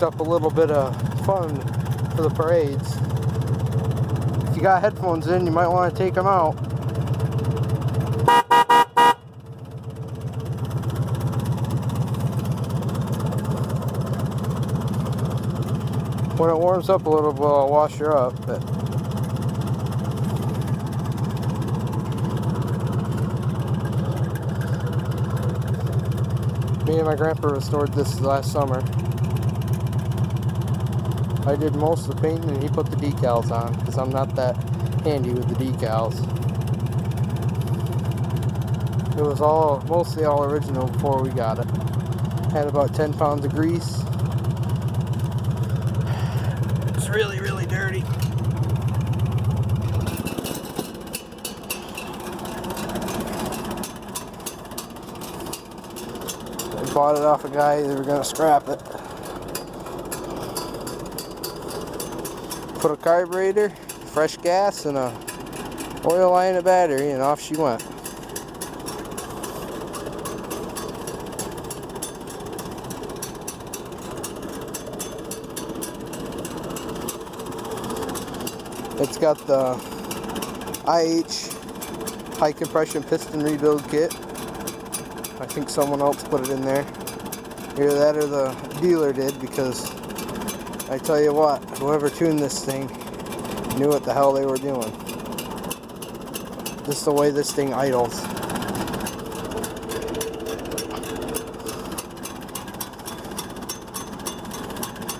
Up a little bit of fun for the parades. If you got headphones in, you might want to take them out. When it warms up a little bit, I'll wash her up. But me and my grandpa restored this last summer. I did most of the painting and he put the decals on because I'm not that handy with the decals. It was all mostly all original before we got it. Had about 10 pounds of grease. It's really, really dirty. I bought it off a guy, they were gonna scrap it. Put a carburetor, fresh gas, and a oil line a battery, and off she went. It's got the IH high compression piston rebuild kit. I think someone else put it in there. Either that or the dealer did because I tell you what, whoever tuned this thing knew what the hell they were doing. Just the way this thing idles.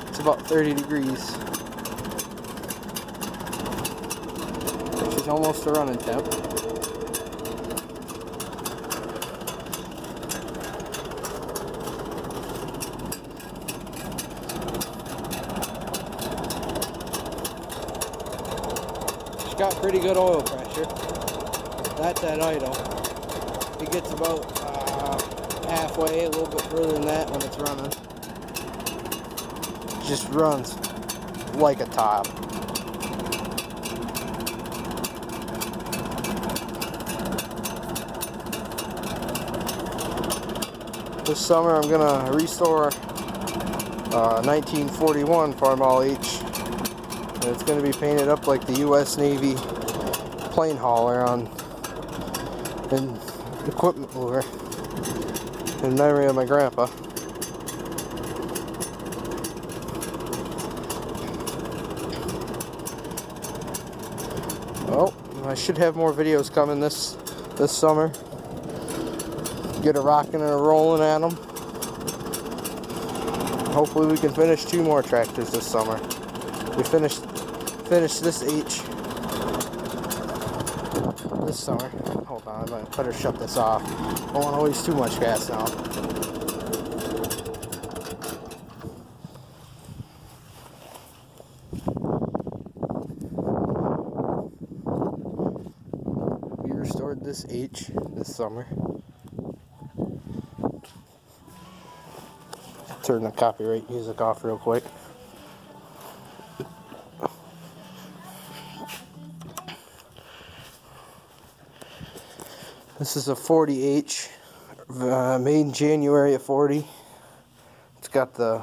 It's about 30 degrees. Which is almost a running temp. Got pretty good oil pressure. That's at idle. It gets about uh, halfway, a little bit further than that when it's running. Just runs like a top. This summer I'm gonna restore uh, 1941 Farmall H and it's going to be painted up like the U.S. Navy plane hauler on an equipment mover in memory of my grandpa. Well, I should have more videos coming this this summer. Get a rocking and a rolling at them. Hopefully we can finish two more tractors this summer. We finished finished this H this summer. Hold on, I better shut this off. I don't want to waste too much gas now. We restored this H this summer. Turn the copyright music off real quick. This is a 40H, uh, made in January of 40. It's got the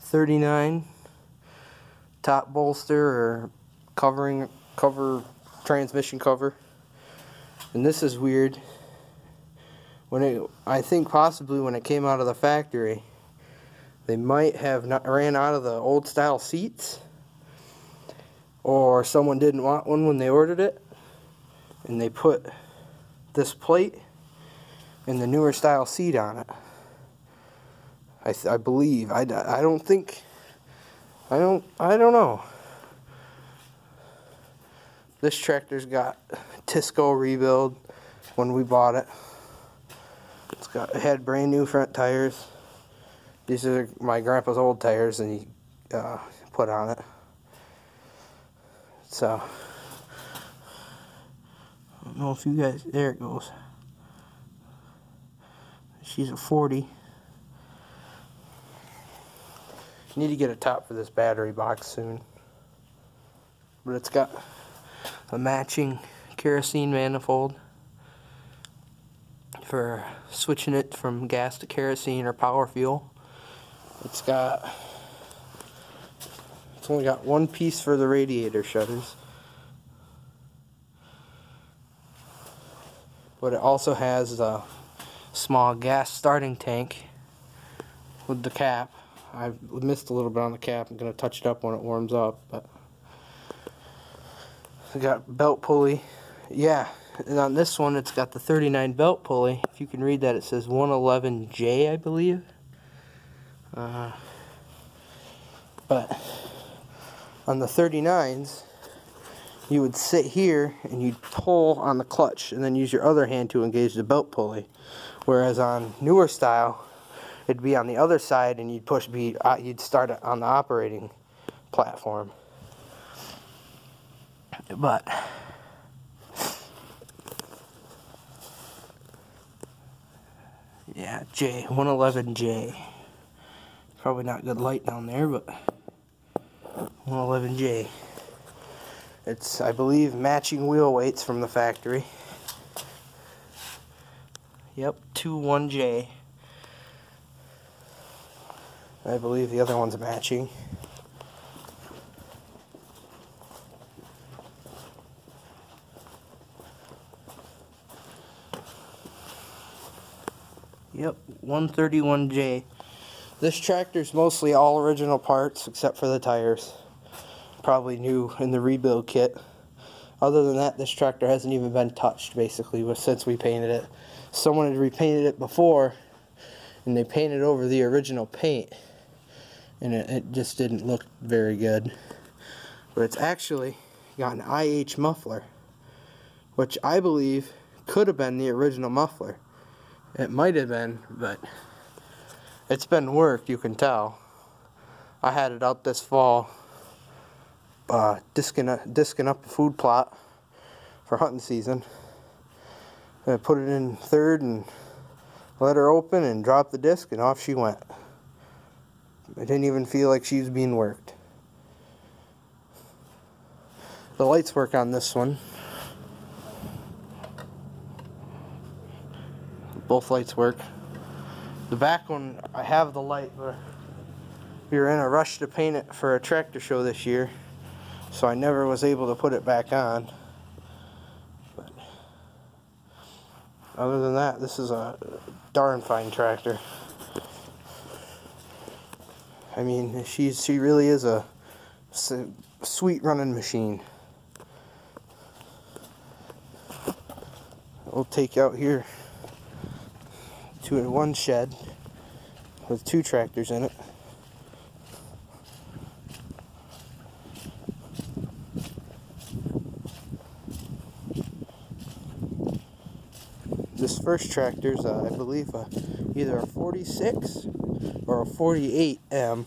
39 top bolster or covering cover transmission cover. And this is weird. When it, I think possibly when it came out of the factory, they might have not ran out of the old style seats, or someone didn't want one when they ordered it, and they put this plate and the newer style seat on it. I, I believe. I, I don't think. I don't. I don't know. This tractor's got Tisco rebuild when we bought it. It's got it had brand new front tires. These are my grandpa's old tires, and he uh, put on it. So don't know if you guys, there it goes. She's a 40. Need to get a top for this battery box soon. But it's got a matching kerosene manifold for switching it from gas to kerosene or power fuel. It's got It's only got one piece for the radiator shutters. But it also has a small gas starting tank with the cap. I missed a little bit on the cap. I'm going to touch it up when it warms up. But we got belt pulley. Yeah, and on this one it's got the 39 belt pulley. If you can read that, it says 111J, I believe. Uh, but on the 39s, you would sit here and you'd pull on the clutch and then use your other hand to engage the belt pulley. Whereas on newer style, it'd be on the other side and you'd push be uh, you'd start on the operating platform. But yeah, J 111J. Probably not good light down there, but 111J. It's, I believe, matching wheel weights from the factory. Yep, 21J. I believe the other one's matching. Yep, 131J. This tractor's mostly all original parts except for the tires. Probably new in the rebuild kit. Other than that, this tractor hasn't even been touched basically since we painted it. Someone had repainted it before and they painted over the original paint and it, it just didn't look very good. But it's actually got an IH muffler which I believe could have been the original muffler. It might have been, but it's been worked, you can tell. I had it out this fall, uh, disking, disking up a food plot for hunting season. I put it in third and let her open and drop the disc and off she went. I didn't even feel like she was being worked. The lights work on this one. both lights work. The back one, I have the light, but we were in a rush to paint it for a tractor show this year, so I never was able to put it back on. But other than that, this is a darn fine tractor. I mean, she's she really is a, a sweet running machine. We'll take out here in one shed with two tractors in it. First tractor is, uh, I believe, uh, either a 46 or a 48M.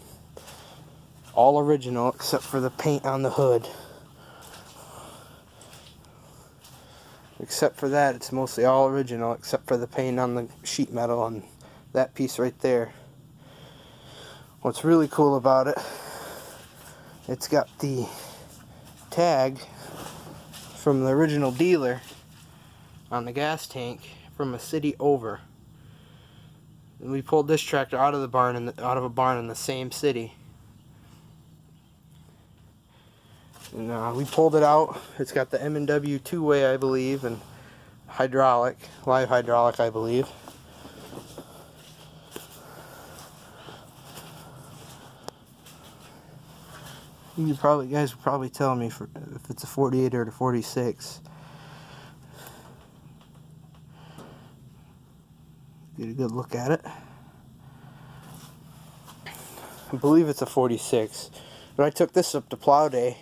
All original except for the paint on the hood. Except for that, it's mostly all original, except for the paint on the sheet metal and that piece right there. What's really cool about it, it's got the tag from the original dealer on the gas tank from a city over. And we pulled this tractor out of the barn in out of a barn in the same city. And uh, we pulled it out. It's got the M&W two-way, I believe, and hydraulic, live hydraulic, I believe. You probably, guys would probably tell me for, if it's a 48 or a 46. Get a good look at it. I believe it's a 46. But I took this up to plow day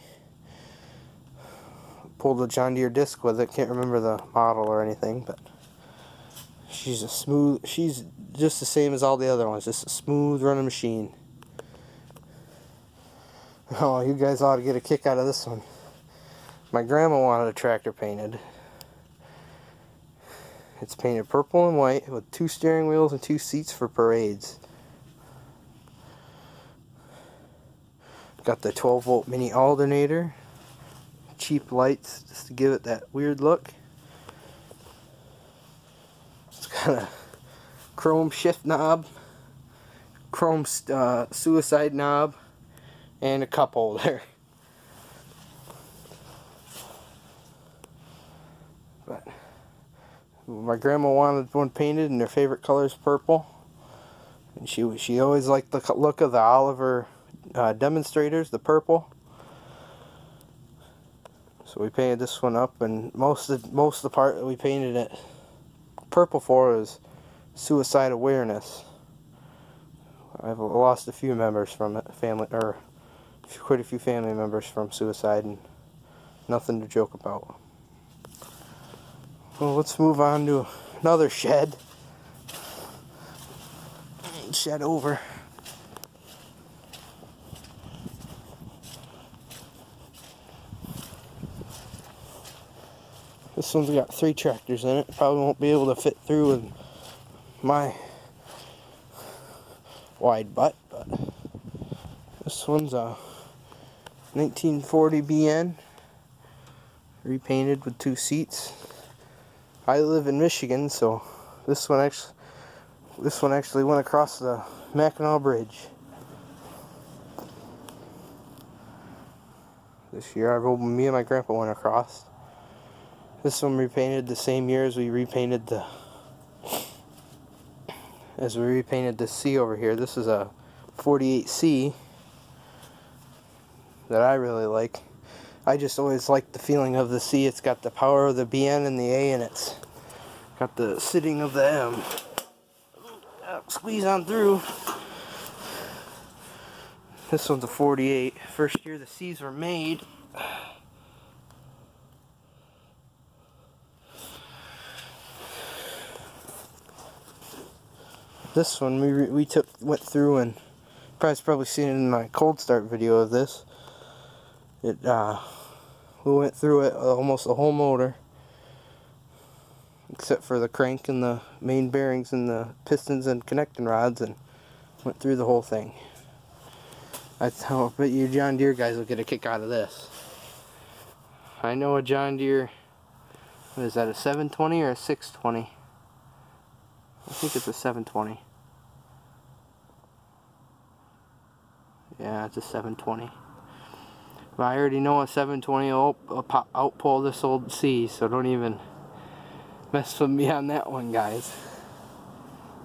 pulled a John Deere disc with it. Can't remember the model or anything, but she's a smooth. She's just the same as all the other ones. Just a smooth running machine. Oh, you guys ought to get a kick out of this one. My grandma wanted a tractor painted. It's painted purple and white with two steering wheels and two seats for parades. Got the 12 volt mini alternator cheap lights just to give it that weird look. It's got a chrome shift knob, chrome uh, suicide knob, and a cup holder. my grandma wanted one painted and her favorite color is purple. And she she always liked the look of the Oliver uh, demonstrators, the purple. So we painted this one up, and most of most of the part that we painted it purple for is suicide awareness. I've lost a few members from family or quite a few family members from suicide, and nothing to joke about. Well, let's move on to another shed. Shed over. This one's got three tractors in it. Probably won't be able to fit through with my wide butt, but this one's a 1940 BN repainted with two seats. I live in Michigan, so this one actually this one actually went across the Mackinac Bridge. This year, I rode me and my grandpa went across. This one repainted the same year as we repainted the as we repainted the C over here. This is a 48C that I really like. I just always like the feeling of the C. It's got the power of the BN and the A and it's got the sitting of the M. Squeeze on through. This one's a 48. First year the C's were made. This one we we took went through and probably probably seen it in my cold start video of this. It uh, we went through it uh, almost the whole motor, except for the crank and the main bearings and the pistons and connecting rods, and went through the whole thing. I bet you John Deere guys will get a kick out of this. I know a John Deere. What is that? A 720 or a 620? I think it's a 720. Yeah, it's a 720. But I already know a 720 will outpull this old C, so don't even mess with me on that one, guys.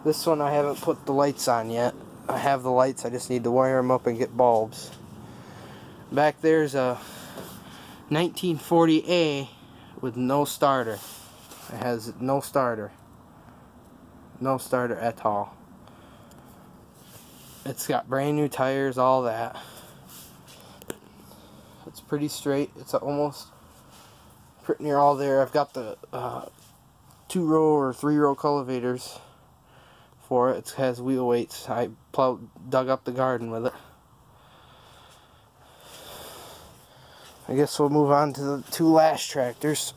This one I haven't put the lights on yet. I have the lights, I just need to wire them up and get bulbs. Back there's a 1940A with no starter. It has no starter no starter at all. It's got brand new tires, all that. Pretty straight. It's almost pretty near all there. I've got the uh, two row or three row cultivators for it. It has wheel weights. I plowed, dug up the garden with it. I guess we'll move on to the two last tractors.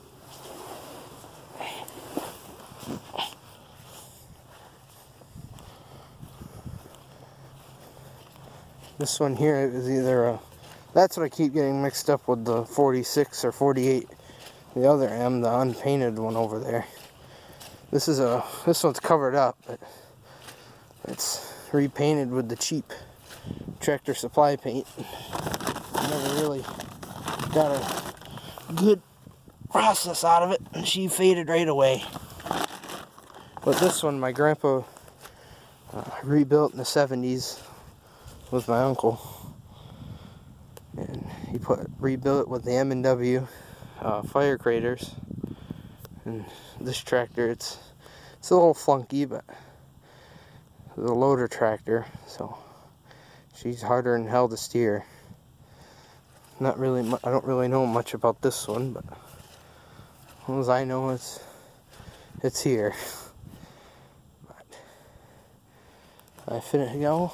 This one here is either a, that's what I keep getting mixed up with the 46 or 48. The other M, the unpainted one over there. This is a, this one's covered up, but it's repainted with the cheap tractor supply paint. Never really got a good process out of it, and she faded right away. But this one, my grandpa uh, rebuilt in the 70s with my uncle. Put rebuilt with the M&W uh, fire craters. And this tractor, it's it's a little flunky, but the loader tractor, so she's harder than hell to steer. Not really, I don't really know much about this one, but as as I know it's it's here. But I finish go.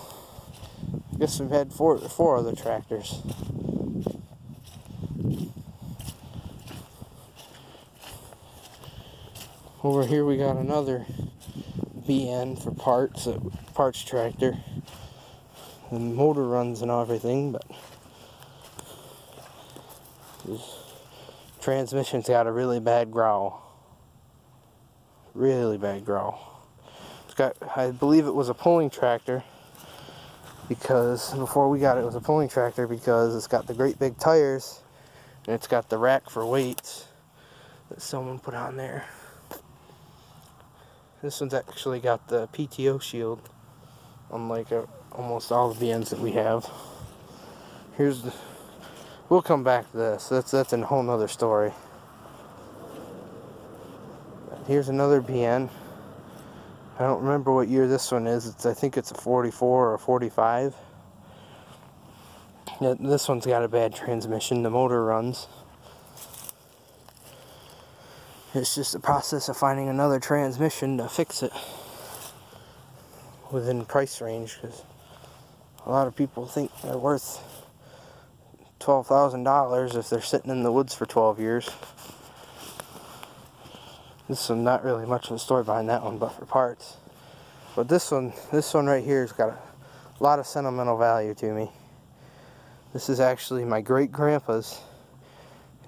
I guess we've had four four other tractors. Over here we got another BN for parts, a parts tractor. The motor runs and everything, but this transmission's got a really bad growl. Really bad growl. It's got, I believe it was a pulling tractor because before we got it, it was a pulling tractor because it's got the great big tires and it's got the rack for weights that someone put on there. This one's actually got the PTO shield, unlike uh, almost all the BNs that we have. Here's the, we'll come back to this. That's that's a whole nother story. Here's another BN. I don't remember what year this one is. It's I think it's a 44 or a 45. Yeah, this one's got a bad transmission. The motor runs. It's just a process of finding another transmission to fix it within price range because a lot of people think they're worth $12,000 if they're sitting in the woods for 12 years. This is not really much of a story behind that one, but for parts. But this one, this one right here has got a lot of sentimental value to me. This is actually my great grandpa's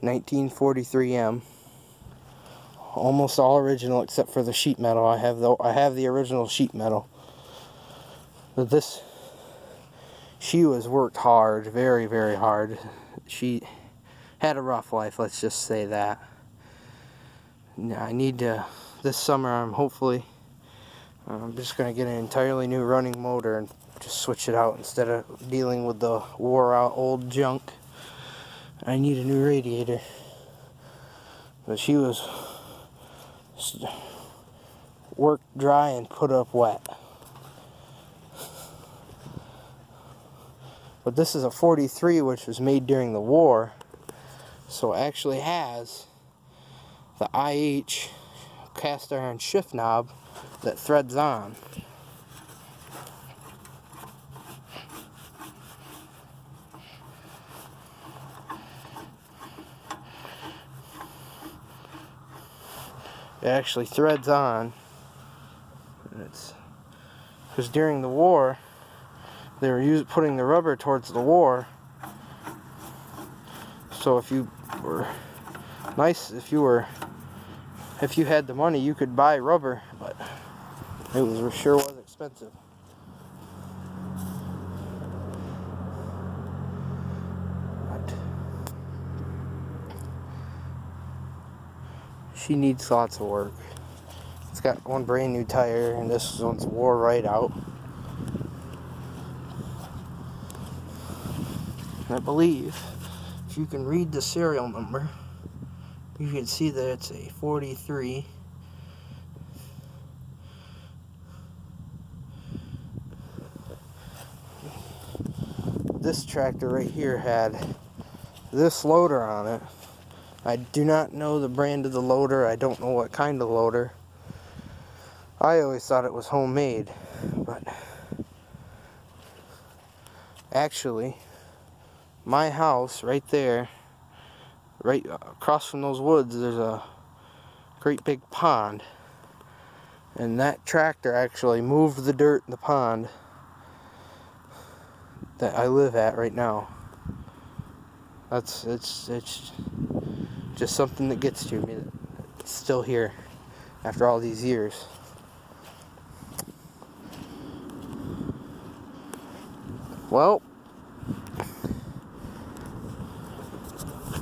1943M almost all original except for the sheet metal. I have the I have the original sheet metal. But this she was worked hard, very very hard. She had a rough life, let's just say that. I need to this summer I'm hopefully I'm just going to get an entirely new running motor and just switch it out instead of dealing with the wore out old junk. I need a new radiator. But she was worked dry and put up wet. But this is a 43 which was made during the war. So it actually has the IH cast iron shift knob that threads on. It actually threads on. It's because during the war, they were using, putting the rubber towards the war. So if you were nice, if you were, if you had the money, you could buy rubber, but it was sure was expensive. She needs lots of work. It's got one brand new tire and this one's wore right out. I believe if you can read the serial number, you can see that it's a 43. This tractor right here had this loader on it I do not know the brand of the loader. I don't know what kind of loader. I always thought it was homemade, but actually, my house right there, right across from those woods, there's a great big pond. And that tractor actually moved the dirt in the pond that I live at right now. That's, it's, it's, just something that gets to me still here after all these years. Well,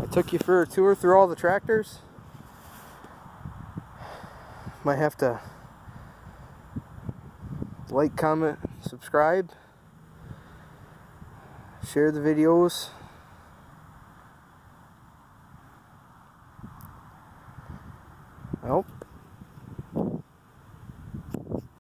I took you for a tour through all the tractors. Might have to like, comment, subscribe, share the videos.